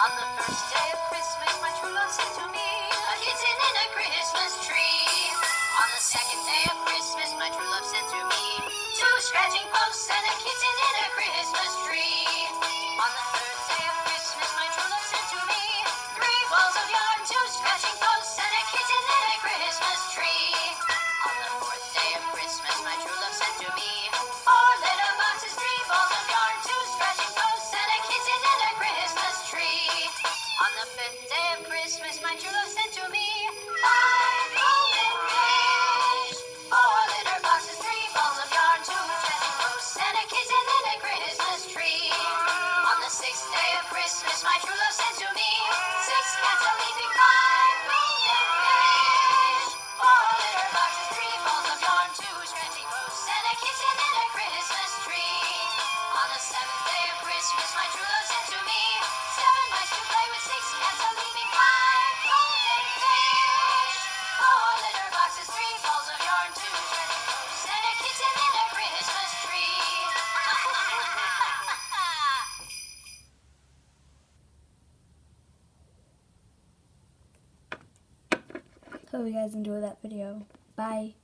On the first day of Christmas, my true love sent to On the fifth day of Christmas, my true love sent to me five golden fish, four litter boxes, three balls of yarn, two and a and a Christmas tree. On the sixth day of Christmas, my true love sent to me six cats a leaping, Christmas, my true love sent to me Hope you guys enjoyed that video. Bye.